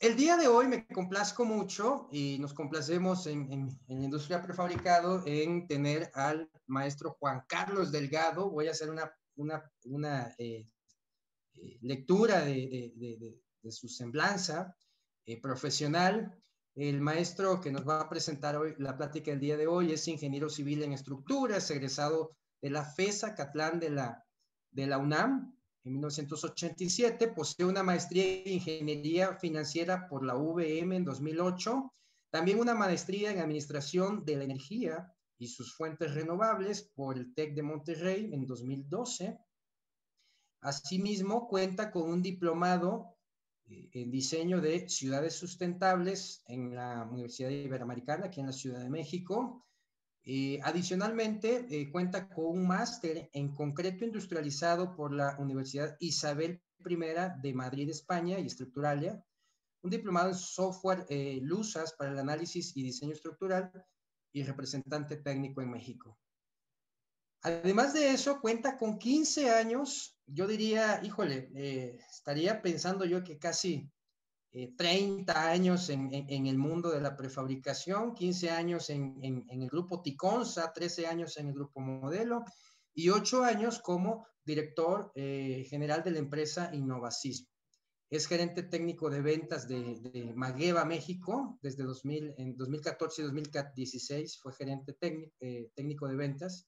el día de hoy me complazco mucho y nos complacemos en, la industria prefabricado en tener al maestro Juan Carlos Delgado. Voy a hacer una, eh, eh, lectura de, su semblanza eh, profesional. El maestro que nos va a presentar hoy la plática del día de hoy es ingeniero civil en estructuras, egresado de la FESA Catlán de la UNAM en 1987, posee una maestría en ingeniería financiera por la VM en 2008, también una maestría en administración de la energía y sus fuentes renovables por el TEC de Monterrey en 2012. Asimismo, cuenta con un diplomado eh, en diseño de ciudades sustentables en la Universidad Iberoamericana, aquí en la Ciudad de México, eh, adicionalmente, eh, cuenta con un máster en concreto industrializado por la Universidad Isabel I de Madrid, España y Estructuralia, un diplomado en software eh, LUSAS para el análisis y diseño estructural y representante técnico en México. Además de eso, cuenta con 15 años, yo diría, híjole, estaría pensando yo que casi 30 eh, años en, el mundo de la prefabricación, 15 años en, el grupo Ticonza, 13 años en el grupo Modelo y 8 años como director eh, general de la empresa Innovacismo. Es gerente técnico de ventas de, de Magueva, México, desde 2000, en 2014 y 2016 fue gerente eh, técnico de ventas.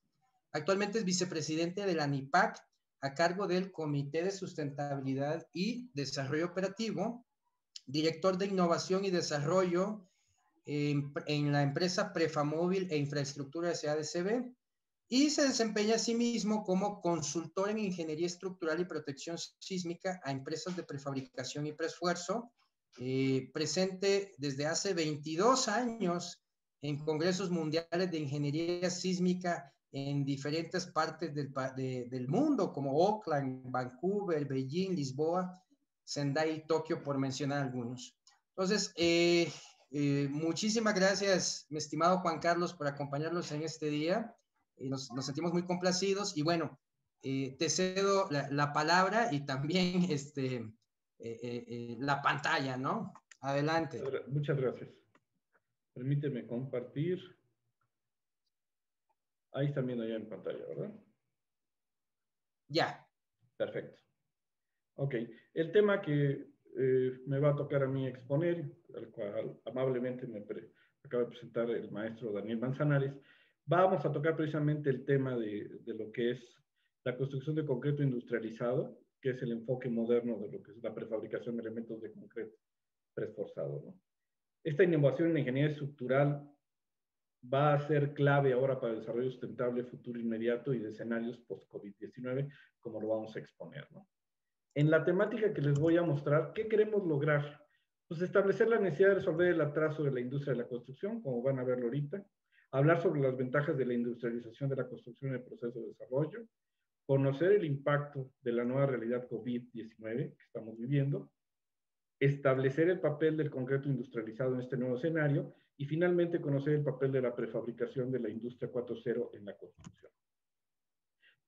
Actualmente es vicepresidente de la NIPAC a cargo del Comité de Sustentabilidad y Desarrollo Operativo director de innovación y desarrollo en, la empresa Prefamóvil e Infraestructura de CADCB y se desempeña asimismo como consultor en ingeniería estructural y protección sísmica a empresas de prefabricación y preesfuerzo, eh, presente desde hace 22 años en congresos mundiales de ingeniería sísmica en diferentes partes del, del mundo, como Oakland, Vancouver, Beijing, Lisboa, Sendai y Tokio, por mencionar algunos. Entonces, eh, eh, muchísimas gracias, mi estimado Juan Carlos, por acompañarnos en este día. Eh, nos, sentimos muy complacidos y bueno, te cedo la, palabra y también este, la pantalla, ¿no? Adelante. Muchas gracias. Permíteme compartir. Ahí está viendo ya en pantalla, ¿verdad? Ya. Perfecto. Ok, el tema que eh, me va a tocar a mí exponer, al cual amablemente me acaba de presentar el maestro Daniel Manzanares, vamos a tocar precisamente el tema de, de, lo que es la construcción de concreto industrializado, que es el enfoque moderno de lo que es la prefabricación de elementos de concreto preesforzado. ¿no? Esta innovación en ingeniería estructural va a ser clave ahora para el desarrollo sustentable futuro inmediato y de escenarios post-COVID-19, como lo vamos a exponer. ¿no? En la temática que les voy a mostrar, ¿qué queremos lograr? Pues establecer la necesidad de resolver el atraso de la industria de la construcción, como van a verlo ahorita, hablar sobre las ventajas de la industrialización de la construcción en el proceso de desarrollo, conocer el impacto de la nueva realidad COVID-19 que estamos viviendo, establecer el papel del concreto industrializado en este nuevo escenario y finalmente conocer el papel de la prefabricación de la industria 4.0 en la construcción.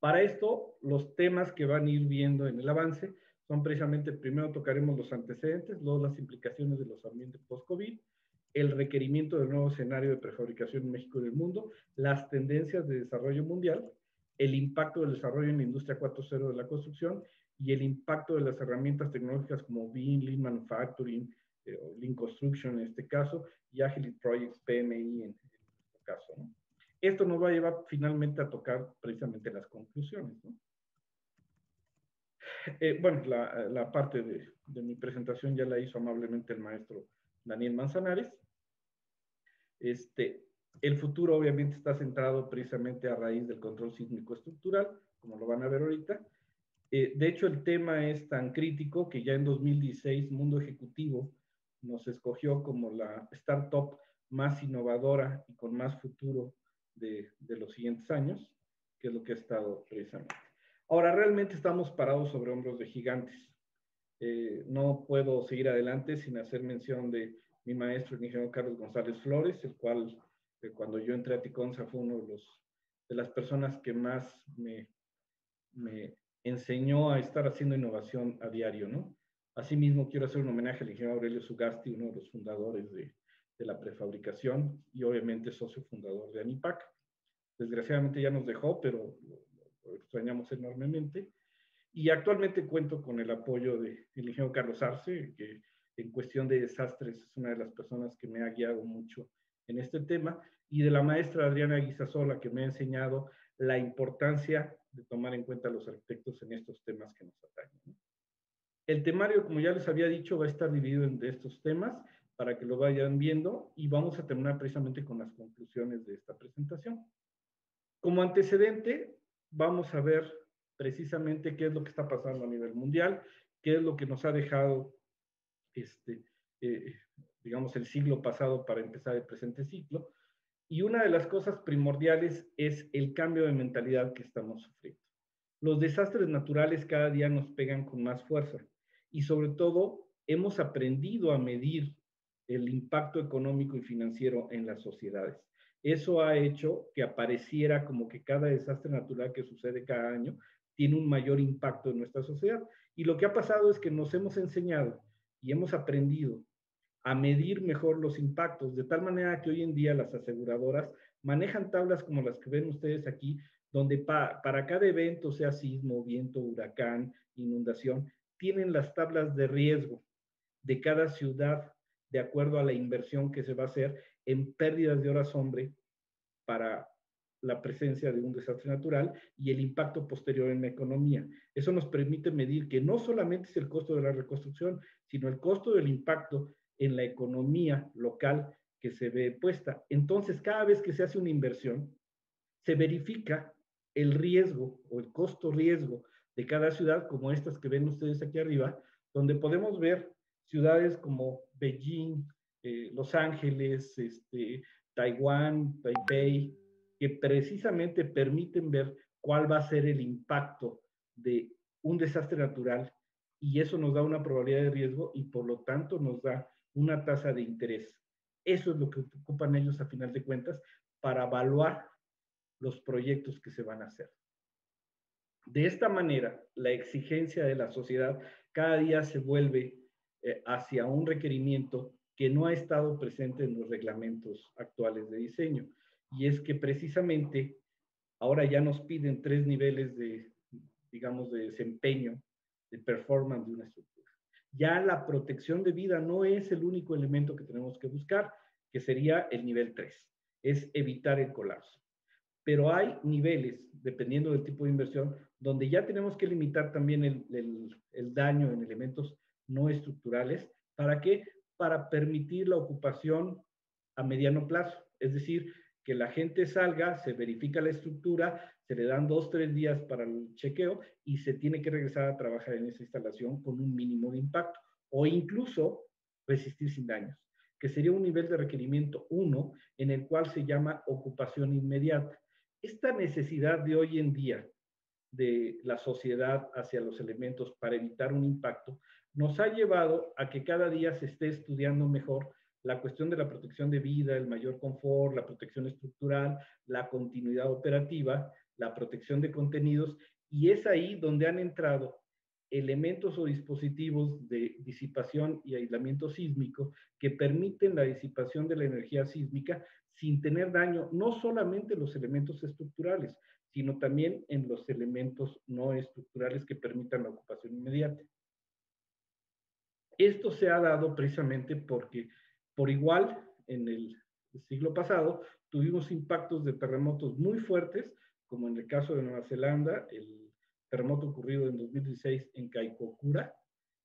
Para esto, los temas que van a ir viendo en el avance son precisamente, primero tocaremos los antecedentes, luego las implicaciones de los ambientes post-COVID, el requerimiento del nuevo escenario de prefabricación en México y el mundo, las tendencias de desarrollo mundial, el impacto del desarrollo en la industria 4.0 de la construcción y el impacto de las herramientas tecnológicas como BIM, Lean Manufacturing, eh, Lean Construction en este caso, y Agility Projects, PMI en, este caso. Esto nos va a llevar finalmente a tocar precisamente las conclusiones. Eh, bueno, la, parte de, de, mi presentación ya la hizo amablemente el maestro Daniel Manzanares. Este, el futuro obviamente está centrado precisamente a raíz del control sísmico estructural, como lo van a ver ahorita. Eh, de hecho, el tema es tan crítico que ya en 2016 Mundo Ejecutivo nos escogió como la startup más innovadora y con más futuro de, los siguientes años, que es lo que ha estado precisamente. Ahora, realmente estamos parados sobre hombros de gigantes. Eh, no puedo seguir adelante sin hacer mención de mi maestro, el ingeniero Carlos González Flores, el cual eh, cuando yo entré a Ticonza fue uno de, los, de las personas que más me, me enseñó a estar haciendo innovación a diario, ¿no? Asimismo, quiero hacer un homenaje al ingeniero Aurelio Sugasti, uno de los fundadores de, de la prefabricación y obviamente socio fundador de ANIPAC. Desgraciadamente ya nos dejó, pero lo, extrañamos enormemente. Y actualmente cuento con el apoyo del ingeniero Carlos Arce, que en cuestión de desastres es una de las personas que me ha guiado mucho en este tema, y de la maestra Adriana Guisasola, que me ha enseñado la importancia de tomar en cuenta a los arquitectos en estos temas que nos atañen. El temario, como ya les había dicho, va a estar dividido en estos temas para que lo vayan viendo y vamos a terminar precisamente con las conclusiones de esta presentación. Como antecedente, vamos a ver precisamente qué es lo que está pasando a nivel mundial, qué es lo que nos ha dejado, este, eh, digamos, el siglo pasado para empezar el presente ciclo. Y una de las cosas primordiales es el cambio de mentalidad que estamos sufriendo. Los desastres naturales cada día nos pegan con más fuerza y sobre todo hemos aprendido a medir el impacto económico y financiero en las sociedades. Eso ha hecho que apareciera como que cada desastre natural que sucede cada año tiene un mayor impacto en nuestra sociedad. Y lo que ha pasado es que nos hemos enseñado y hemos aprendido a medir mejor los impactos, de tal manera que hoy en día las aseguradoras manejan tablas como las que ven ustedes aquí, donde para cada evento, sea sismo, viento, huracán, inundación, tienen las tablas de riesgo de cada ciudad de acuerdo a la inversión que se va a hacer en pérdidas de horas hombre para la presencia de un desastre natural y el impacto posterior en la economía. Eso nos permite medir que no solamente es el costo de la reconstrucción, sino el costo del impacto en la economía local que se ve puesta. Entonces, cada vez que se hace una inversión, se verifica el riesgo o el costo riesgo de cada ciudad, como estas que ven ustedes aquí arriba, donde podemos ver ciudades como Beijing, eh, Los Ángeles, este, Taiwán, Taipei, que precisamente permiten ver cuál va a ser el impacto de un desastre natural y eso nos da una probabilidad de riesgo y por lo tanto nos da una tasa de interés. Eso es lo que ocupan ellos a final de cuentas para evaluar los proyectos que se van a hacer. De esta manera, la exigencia de la sociedad cada día se vuelve eh, hacia un requerimiento que no ha estado presente en los reglamentos actuales de diseño. Y es que precisamente ahora ya nos piden tres niveles de, digamos, de desempeño, de performance de una estructura. Ya la protección de vida no es el único elemento que tenemos que buscar, que sería el nivel 3, es evitar el colapso. Pero hay niveles, dependiendo del tipo de inversión, donde ya tenemos que limitar también el, el, el daño en elementos no estructurales. ¿Para qué? Para permitir la ocupación a mediano plazo. Es decir, que la gente salga, se verifica la estructura, se le dan dos, tres días para el chequeo y se tiene que regresar a trabajar en esa instalación con un mínimo de impacto o incluso resistir sin daños, que sería un nivel de requerimiento 1 en el cual se llama ocupación inmediata. Esta necesidad de hoy en día de la sociedad hacia los elementos para evitar un impacto nos ha llevado a que cada día se esté estudiando mejor la cuestión de la protección de vida, el mayor confort, la protección estructural, la continuidad operativa, la protección de contenidos, y es ahí donde han entrado elementos o dispositivos de disipación y aislamiento sísmico que permiten la disipación de la energía sísmica sin tener daño no solamente en los elementos estructurales, sino también en los elementos no estructurales que permitan la ocupación inmediata. Esto se ha dado precisamente porque, por igual, en el siglo pasado, tuvimos impactos de terremotos muy fuertes, como en el caso de Nueva Zelanda, el terremoto ocurrido en 2016 en Kaikokura.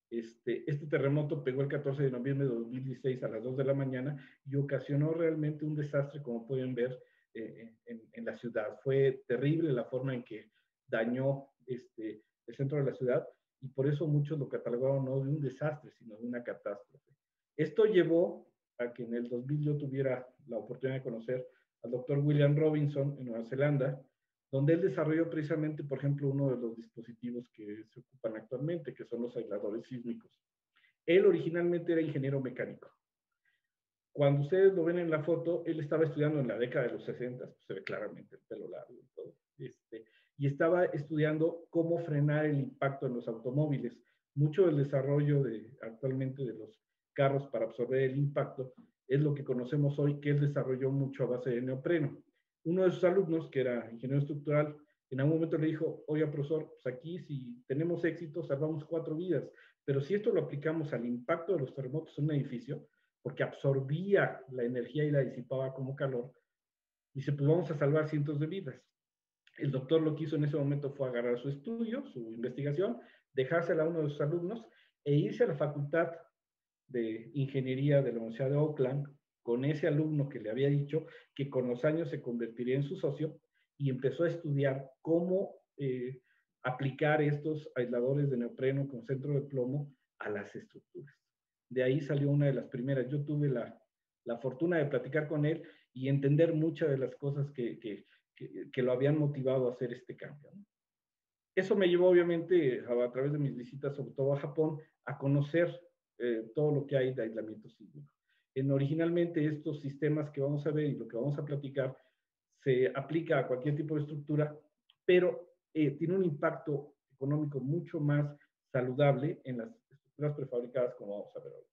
Este, este terremoto pegó el 14 de noviembre de 2016 a las 2 de la mañana y ocasionó realmente un desastre, como pueden ver, eh, en, en, la ciudad. Fue terrible la forma en que dañó este, el centro de la ciudad y por eso muchos lo catalogaron no de un desastre, sino de una catástrofe. Esto llevó a que en el 2000 yo tuviera la oportunidad de conocer al doctor William Robinson en Nueva Zelanda, donde él desarrolló precisamente, por ejemplo, uno de los dispositivos que se ocupan actualmente, que son los aisladores sísmicos. Él originalmente era ingeniero mecánico. Cuando ustedes lo ven en la foto, él estaba estudiando en la década de los 60, pues se ve claramente el pelo largo y todo. Este, y estaba estudiando cómo frenar el impacto en los automóviles, mucho del desarrollo de, actualmente de los carros para absorber el impacto es lo que conocemos hoy, que él desarrolló mucho a base de neopreno. Uno de sus alumnos, que era ingeniero estructural, en algún momento le dijo, oye, profesor, pues aquí si tenemos éxito, salvamos cuatro vidas, pero si esto lo aplicamos al impacto de los terremotos en un edificio, porque absorbía la energía y la disipaba como calor, dice, pues vamos a salvar cientos de vidas. El doctor lo que hizo en ese momento fue agarrar su estudio, su investigación, dejársela a uno de sus alumnos e irse a la facultad de ingeniería de la Universidad de Oakland con ese alumno que le había dicho que con los años se convertiría en su socio y empezó a estudiar cómo eh, aplicar estos aisladores de neopreno con centro de plomo a las estructuras. De ahí salió una de las primeras. Yo tuve la, la fortuna de platicar con él y entender muchas de las cosas que, que, que, lo habían motivado a hacer este cambio. Eso me llevó obviamente a, través de mis visitas, sobre todo a Japón, a conocer eh, todo lo que hay de aislamiento sísmico. En, originalmente estos sistemas que vamos a ver y lo que vamos a platicar se aplica a cualquier tipo de estructura, pero eh, tiene un impacto económico mucho más saludable en las estructuras prefabricadas, como vamos a ver hoy.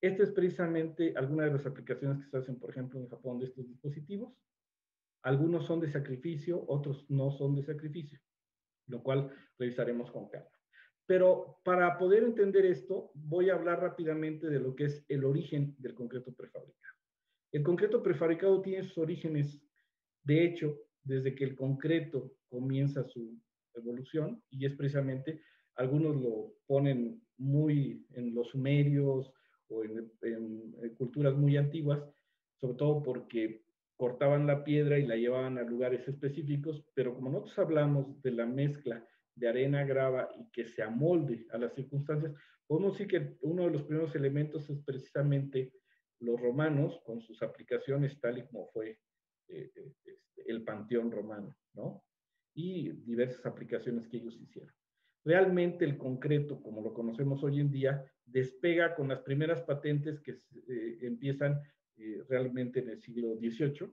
Esta es precisamente alguna de las aplicaciones que se hacen, por ejemplo, en Japón de estos dispositivos. Algunos son de sacrificio, otros no son de sacrificio, lo cual revisaremos con calma. Pero para poder entender esto, voy a hablar rápidamente de lo que es el origen del concreto prefabricado. El concreto prefabricado tiene sus orígenes, de hecho, desde que el concreto comienza su evolución, y es precisamente, algunos lo ponen muy en los sumerios o en, en culturas muy antiguas, sobre todo porque cortaban la piedra y la llevaban a lugares específicos, pero como nosotros hablamos de la mezcla de arena, grava y que se amolde a las circunstancias, podemos decir que uno de los primeros elementos es precisamente los romanos con sus aplicaciones tal y como fue eh, eh, este, el panteón romano, ¿no? Y diversas aplicaciones que ellos hicieron. Realmente el concreto, como lo conocemos hoy en día, despega con las primeras patentes que eh, empiezan realmente en el siglo XVIII,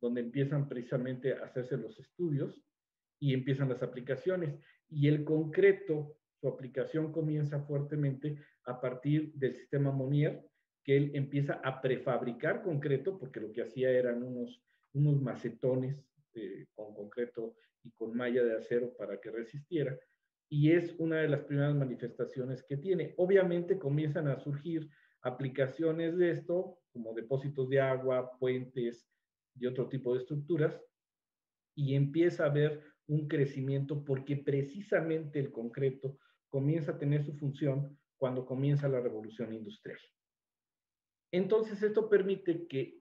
donde empiezan precisamente a hacerse los estudios y empiezan las aplicaciones. Y el concreto, su aplicación comienza fuertemente a partir del sistema Monier, que él empieza a prefabricar concreto, porque lo que hacía eran unos, unos macetones eh, con concreto y con malla de acero para que resistiera. Y es una de las primeras manifestaciones que tiene. Obviamente comienzan a surgir aplicaciones de esto, como depósitos de agua, puentes y otro tipo de estructuras, y empieza a haber un crecimiento porque precisamente el concreto comienza a tener su función cuando comienza la revolución industrial. Entonces esto permite que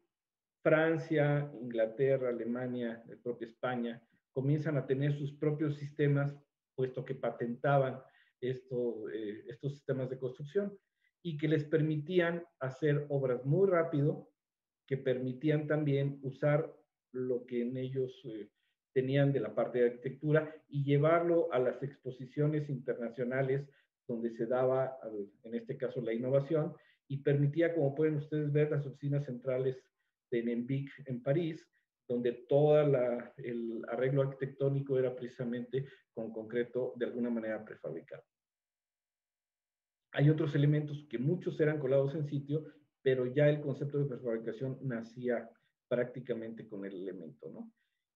Francia, Inglaterra, Alemania, la propia España, comienzan a tener sus propios sistemas, puesto que patentaban esto, eh, estos sistemas de construcción y que les permitían hacer obras muy rápido, que permitían también usar lo que en ellos eh, tenían de la parte de arquitectura y llevarlo a las exposiciones internacionales donde se daba, en este caso, la innovación y permitía, como pueden ustedes ver, las oficinas centrales de NEMBIC en París, donde todo el arreglo arquitectónico era precisamente con concreto de alguna manera prefabricado. Hay otros elementos que muchos eran colados en sitio, pero ya el concepto de prefabricación nacía prácticamente con el elemento, ¿no?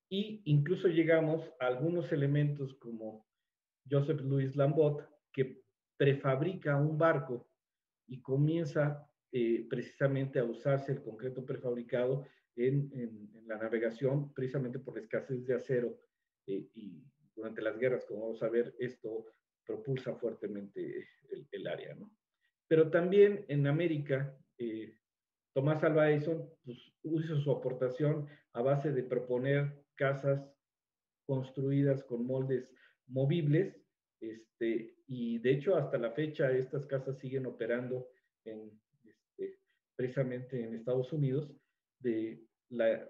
Y incluso llegamos a algunos elementos como Joseph Louis Lambot, que prefabrica un barco y comienza eh, precisamente a usarse el concreto prefabricado en, la navegación, precisamente por la escasez de acero. Eh, y durante las guerras, como vamos a ver, esto propulsa fuertemente el, área. ¿no? Pero también en América, eh, Tomás Alva Edison pues, hizo su aportación a base de proponer casas construidas con moldes movibles, este, y de hecho hasta la fecha estas casas siguen operando en, este, precisamente en Estados Unidos de la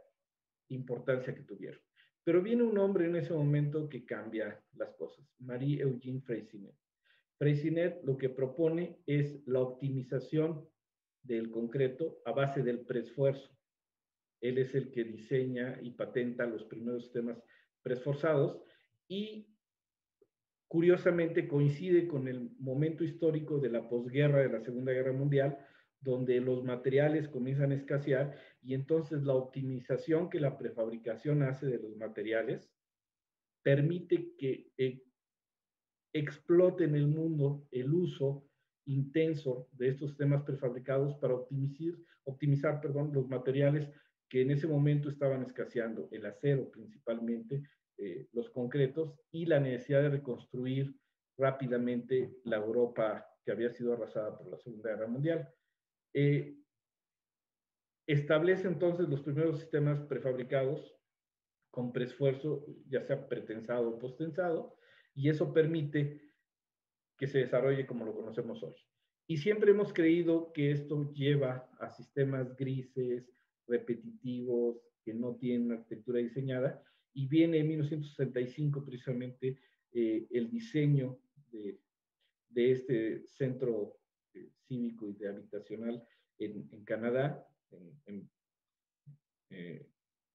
importancia que tuvieron. Pero viene un hombre en ese momento que cambia las cosas, Marie-Eugène Freycinet. Freycinet lo que propone es la optimización del concreto a base del preesfuerzo. Él es el que diseña y patenta los primeros sistemas preesforzados y curiosamente coincide con el momento histórico de la posguerra de la Segunda Guerra Mundial, donde los materiales comienzan a escasear y entonces la optimización que la prefabricación hace de los materiales permite que eh, explote en el mundo el uso intenso de estos sistemas prefabricados para optimizar, los materiales que en ese momento estaban escaseando, el acero principalmente, eh, los concretos y la necesidad de reconstruir rápidamente la Europa que había sido arrasada por la Segunda Guerra Mundial. Eh, establece entonces los primeros sistemas prefabricados con preesfuerzo, ya sea pretensado o postensado, y eso permite que se desarrolle como lo conocemos hoy. Y siempre hemos creído que esto lleva a sistemas grises, repetitivos, que no tienen arquitectura diseñada, y viene en 1965 precisamente eh, el diseño de, de este centro eh, cívico y de habitacional en, en Canadá, en, eh,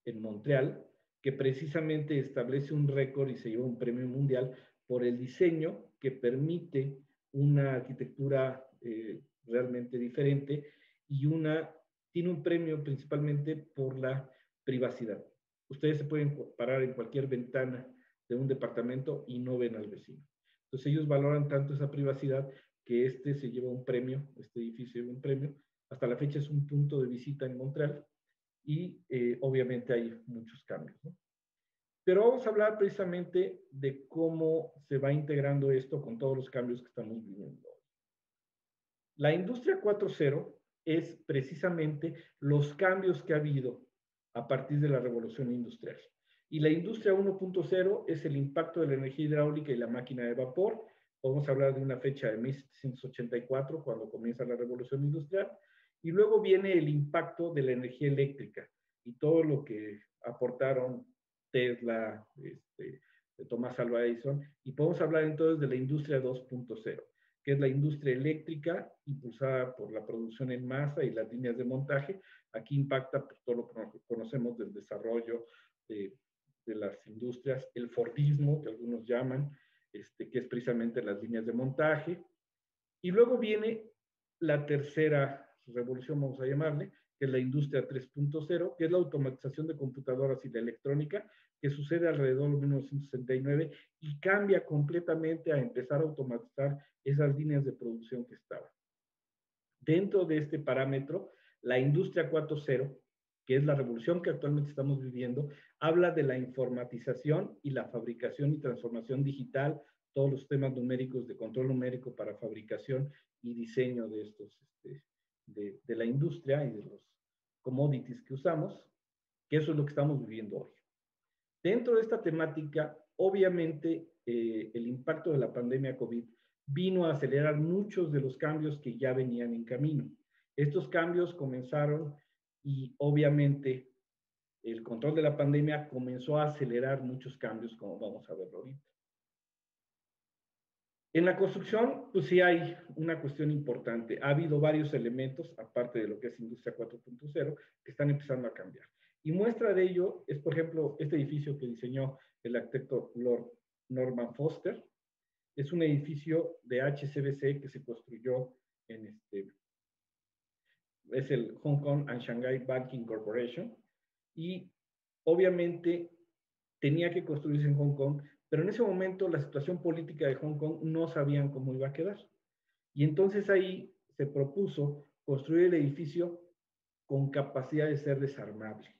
en, Montreal, que precisamente establece un récord y se lleva un premio mundial por el diseño que permite una arquitectura realmente diferente y una, tiene un premio principalmente por la privacidad. Ustedes se pueden parar en cualquier ventana de un departamento y no ven al vecino. Entonces ellos valoran tanto esa privacidad que este se lleva un premio, este edificio lleva un premio. Hasta la fecha es un punto de visita en Montreal y eh, obviamente hay muchos cambios. Pero vamos a hablar precisamente de cómo se va integrando esto con todos los cambios que estamos viviendo. La industria 4.0 es precisamente los cambios que ha habido a partir de la revolución industrial. Y la industria 1.0 es el impacto de la energía hidráulica y la máquina de vapor. Podemos hablar de una fecha de 1784, cuando comienza la revolución industrial. Y luego viene el impacto de la energía eléctrica y todo lo que aportaron Tesla, este, Tomás Alva Edison. Y podemos hablar entonces de la industria 2.0 que es la industria eléctrica impulsada por la producción en masa y las líneas de montaje. Aquí impacta por todo lo que conocemos del desarrollo de, de las industrias, el Fordismo, que algunos llaman, este, que es precisamente las líneas de montaje. Y luego viene la tercera revolución, vamos a llamarle, que es la industria 3.0, que es la automatización de computadoras y la electrónica, que sucede alrededor de 1969 y cambia completamente a empezar a automatizar esas líneas de producción que estaban. Dentro de este parámetro, la industria 4.0, que es la revolución que actualmente estamos viviendo, habla de la informatización y la fabricación y transformación digital, todos los temas numéricos de control numérico para fabricación y diseño de estos, este, de, la industria y de los commodities que usamos, que eso es lo que estamos viviendo hoy. Dentro de esta temática, obviamente, eh, el impacto de la pandemia COVID vino a acelerar muchos de los cambios que ya venían en camino. Estos cambios comenzaron y obviamente el control de la pandemia comenzó a acelerar muchos cambios, como vamos a ver ahorita. En la construcción, pues sí hay una cuestión importante. Ha habido varios elementos, aparte de lo que es Industria 4.0, que están empezando a cambiar. Y muestra de ello es, por ejemplo, este edificio que diseñó el arquitecto Lord Norman Foster. Es un edificio de HCBC que se construyó en este, es el Hong Kong and Shanghai Banking Corporation. Y obviamente tenía que construirse en Hong Kong, pero en ese momento la situación política de Hong Kong no sabían cómo iba a quedar. Y entonces ahí se propuso construir el edificio con capacidad de ser desarmable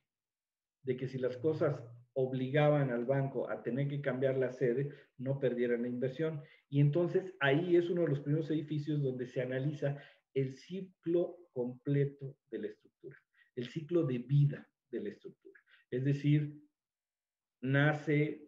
de que si las cosas obligaban al banco a tener que cambiar la sede, no perdieran la inversión. Y entonces ahí es uno de los primeros edificios donde se analiza el ciclo completo de la estructura, el ciclo de vida de la estructura. Es decir, nace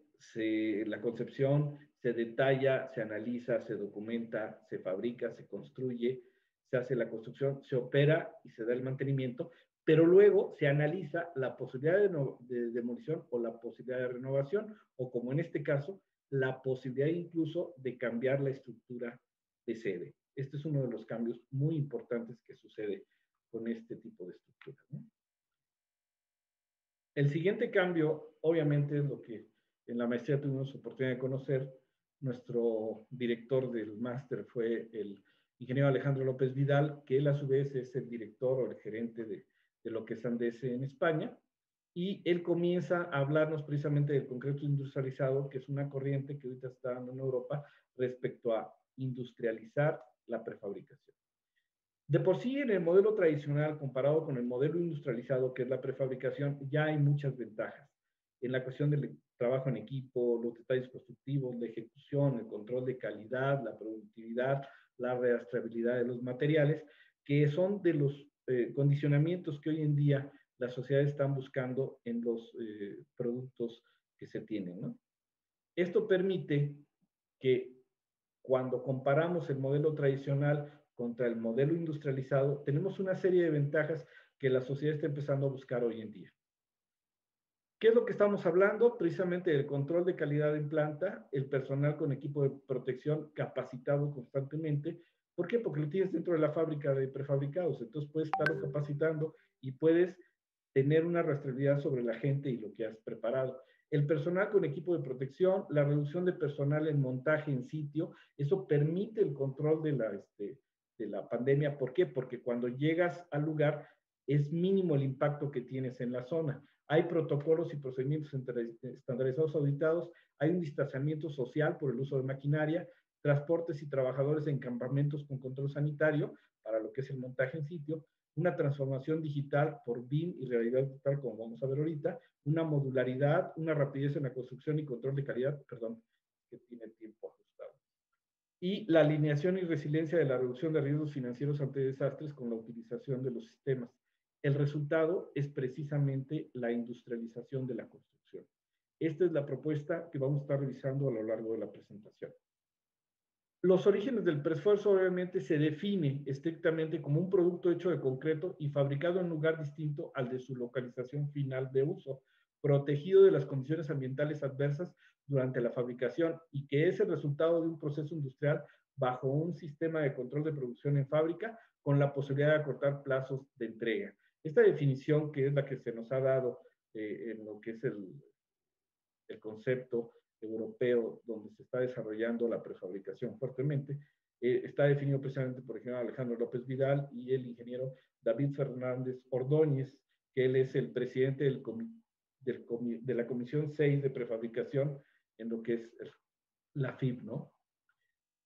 la concepción, se detalla, se analiza, se documenta, se fabrica, se construye, se hace la construcción, se opera y se da el mantenimiento, pero luego se analiza la posibilidad de, demolición o la posibilidad de renovación, o como en este caso, la posibilidad incluso de cambiar la estructura de sede. Este es uno de los cambios muy importantes que sucede con este tipo de estructura. El siguiente cambio, obviamente, es lo que en la maestría tuvimos oportunidad de conocer, nuestro director del máster fue el ingeniero Alejandro López Vidal, que él a su vez es el director o el gerente de, de lo que es Andes en España. Y él comienza a hablarnos precisamente del concreto industrializado, que es una corriente que ahorita está dando en Europa respecto a industrializar la prefabricación. De por sí, en el modelo tradicional, comparado con el modelo industrializado, que es la prefabricación, ya hay muchas ventajas. En la cuestión del trabajo en equipo, los detalles constructivos, la ejecución, el control de calidad, la productividad, la reastrabilidad de los materiales, que son de los eh, condicionamientos que hoy en día las sociedades están buscando en los eh, productos que se tienen. Esto permite que cuando comparamos el modelo tradicional contra el modelo industrializado, tenemos una serie de ventajas que la sociedad está empezando a buscar hoy en día. ¿Qué es lo que estamos hablando? Precisamente del control de calidad en planta, el personal con equipo de protección capacitado constantemente. ¿Por qué? Porque lo tienes dentro de la fábrica de prefabricados, entonces puedes estarlo capacitando y puedes tener una rastreabilidad sobre la gente y lo que has preparado. El personal con equipo de protección, la reducción de personal en montaje en sitio, eso permite el control de la, este, de la pandemia. ¿Por qué? Porque cuando llegas al lugar es mínimo el impacto que tienes en la zona. Hay protocolos y procedimientos estandarizados auditados, hay un distanciamiento social por el uso de maquinaria, transportes y trabajadores en campamentos con control sanitario para lo que es el montaje en sitio, una transformación digital por BIM y realidad digital, como vamos a ver ahorita, una modularidad, una rapidez en la construcción y control de calidad, perdón, que tiene tiempo ajustado. Y la alineación y resiliencia de la reducción de riesgos financieros ante desastres con la utilización de los sistemas. El resultado es precisamente la industrialización de la construcción. Esta es la propuesta que vamos a estar revisando a lo largo de la presentación. Los orígenes del preesfuerzo obviamente se define estrictamente como un producto hecho de concreto y fabricado en lugar distinto al de su localización final de uso, protegido de las condiciones ambientales adversas durante la fabricación y que es el resultado de un proceso industrial bajo un sistema de control de producción en fábrica con la posibilidad de acortar plazos de entrega. Esta definición, que es la que se nos ha dado eh, en lo que es el, el concepto europeo donde se está desarrollando la prefabricación fuertemente, eh, está definido precisamente por el ingeniero Alejandro López Vidal y el ingeniero David Fernández Ordóñez, que él es el presidente del, de la Comisión 6 de prefabricación en lo que es la FIB, ¿no?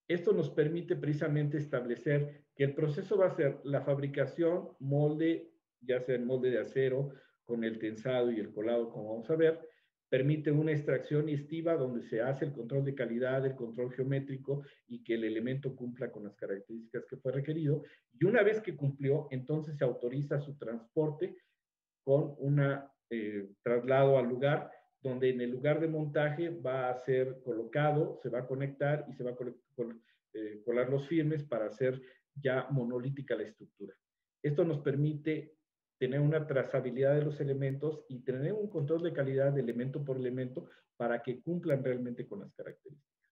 Esto nos permite precisamente establecer que el proceso va a ser la fabricación, molde, ya sea el molde de acero, con el tensado y el colado, como vamos a ver, permite una extracción estiva donde se hace el control de calidad, el control geométrico y que el elemento cumpla con las características que fue requerido. Y una vez que cumplió, entonces se autoriza su transporte con un eh, traslado al lugar donde en el lugar de montaje va a ser colocado, se va a conectar y se va a eh, colar los firmes para hacer ya monolítica la estructura. Esto nos permite tener una trazabilidad de los elementos y tener un control de calidad de elemento por elemento para que cumplan realmente con las características.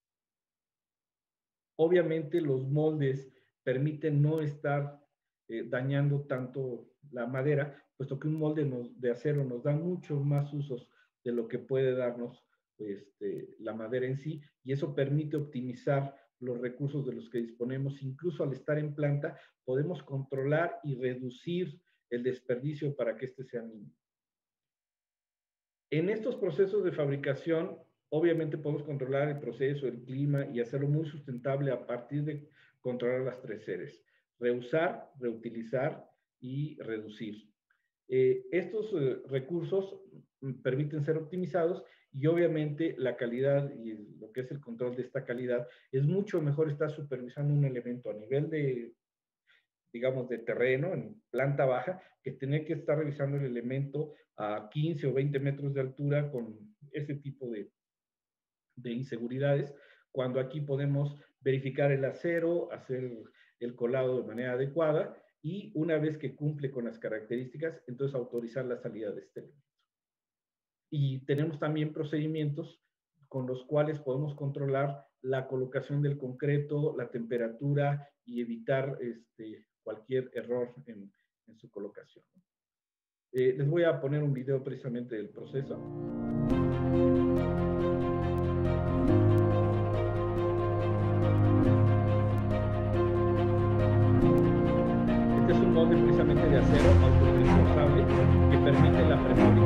Obviamente los moldes permiten no estar eh, dañando tanto la madera, puesto que un molde de acero nos da muchos más usos de lo que puede darnos este, la madera en sí, y eso permite optimizar los recursos de los que disponemos. Incluso al estar en planta, podemos controlar y reducir el desperdicio para que éste sea mínimo. En estos procesos de fabricación, obviamente podemos controlar el proceso, el clima y hacerlo muy sustentable a partir de controlar las tres seres. Reusar, reutilizar y reducir. Eh, estos eh, recursos permiten ser optimizados y obviamente la calidad y lo que es el control de esta calidad es mucho mejor estar supervisando un elemento a nivel de digamos, de terreno, en planta baja, que tiene que estar revisando el elemento a 15 o 20 metros de altura con ese tipo de, de inseguridades, cuando aquí podemos verificar el acero, hacer el colado de manera adecuada y una vez que cumple con las características, entonces autorizar la salida de este elemento. Y tenemos también procedimientos con los cuales podemos controlar la colocación del concreto, la temperatura y evitar este, cualquier error en, su colocación. Eh, les voy a poner un video precisamente del proceso. Este es un molde precisamente de acero autodestructable que permite la presión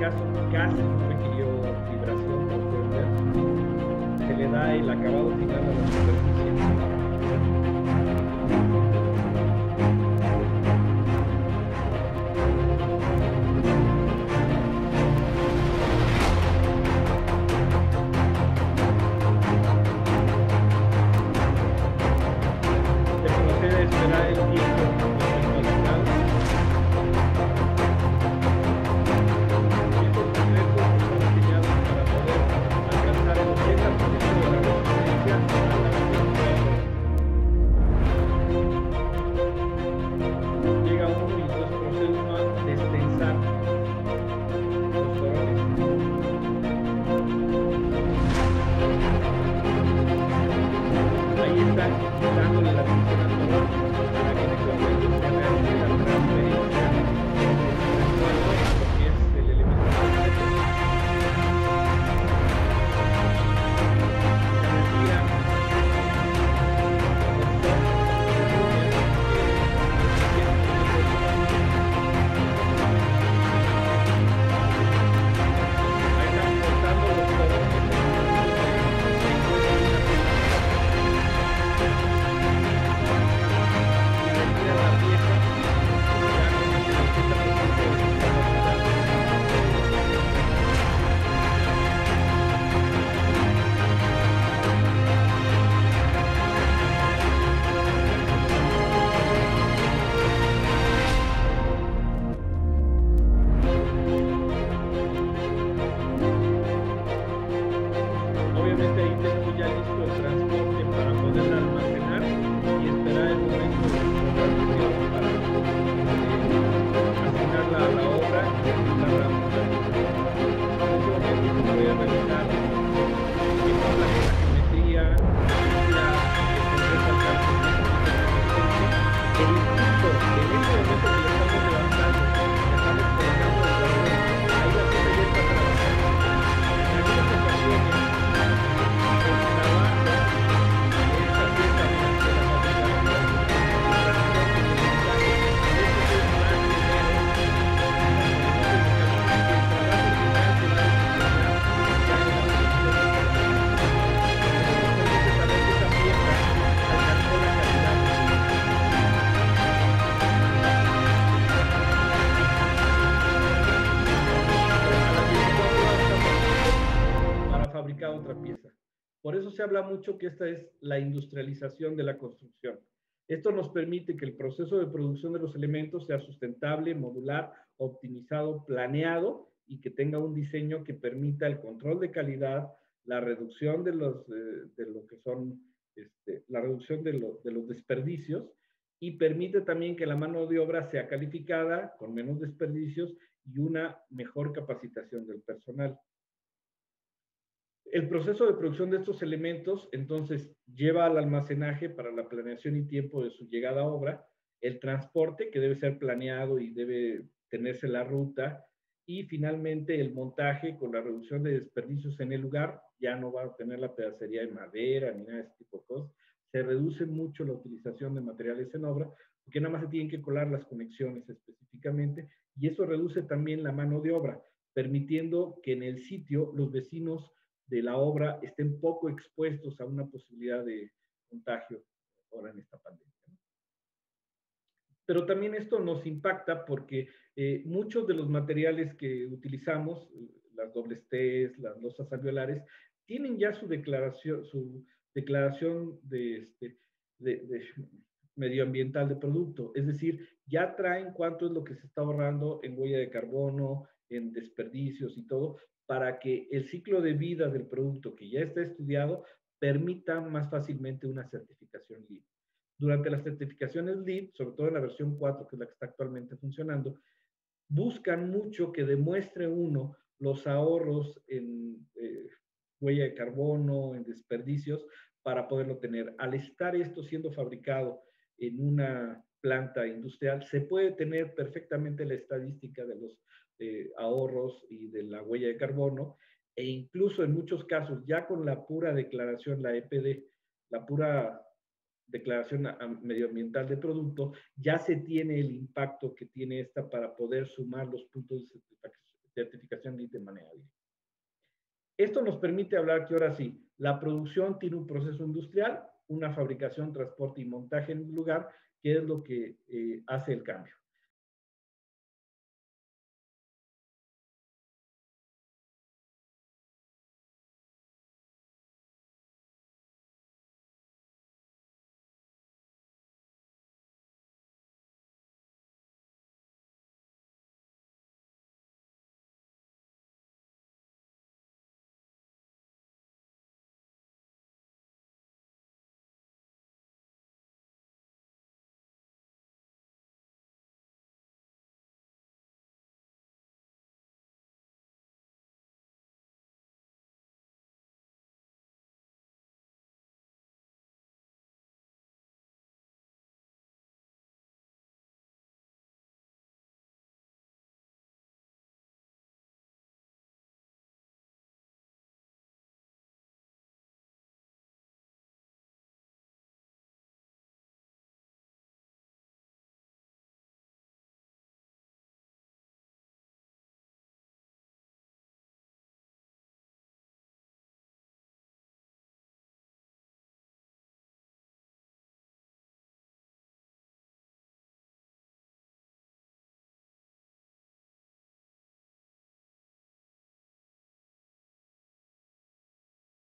caso casi, no pues requirió vibración para Se le da el acabado final a la superficie. Mucho que esta es la industrialización de la construcción. Esto nos permite que el proceso de producción de los elementos sea sustentable, modular, optimizado, planeado y que tenga un diseño que permita el control de calidad, la reducción de, los, eh, de lo que son, este, la reducción de, de los desperdicios y permite también que la mano de obra sea calificada con menos desperdicios y una mejor capacitación del personal. El proceso de producción de estos elementos, entonces, lleva al almacenaje para la planeación y tiempo de su llegada a obra, el transporte, que debe ser planeado y debe tenerse la ruta, y finalmente el montaje con la reducción de desperdicios en el lugar, ya no va a tener la pedacería de madera ni nada de ese tipo de cosas. Se reduce mucho la utilización de materiales en obra, porque nada más se tienen que colar las conexiones específicamente, y eso reduce también la mano de obra, permitiendo que en el sitio los vecinos de la obra estén poco expuestos a una posibilidad de contagio ahora en esta pandemia. Pero también esto nos impacta porque eh, muchos de los materiales que utilizamos, las dobles T, las losas alveolares, tienen ya su declaración, su declaración de, este, de, medioambiental de producto. Es decir, ya traen cuánto es lo que se está ahorrando en huella de carbono, en desperdicios y todo, para que el ciclo de vida del producto que ya está estudiado permita más fácilmente una certificación LEED. Durante las certificaciones LEED, sobre todo en la versión 4, que es la que está actualmente funcionando, buscan mucho que demuestre uno los ahorros en eh, huella de carbono, en desperdicios, para poderlo tener. Al estar esto siendo fabricado en una planta industrial, se puede tener perfectamente la estadística de los ahorros y de la huella de carbono, e incluso en muchos casos, ya con la pura declaración, la EPD, la pura declaración medioambiental de producto, ya se tiene el impacto que tiene esta para poder sumar los puntos de certificación de manera hábil. Esto nos permite hablar que ahora sí, la producción tiene un proceso industrial, una fabricación, transporte y montaje en lugar, que es lo que eh, hace el cambio.